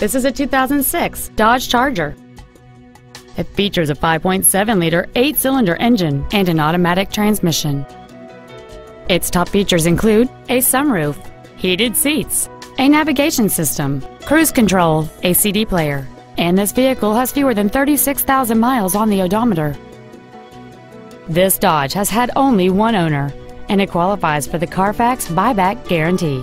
This is a 2006 Dodge Charger. It features a 5.7-liter eight-cylinder engine and an automatic transmission. Its top features include a sunroof, heated seats, a navigation system, cruise control, a CD player, and this vehicle has fewer than 36,000 miles on the odometer. This Dodge has had only one owner, and it qualifies for the Carfax buyback guarantee.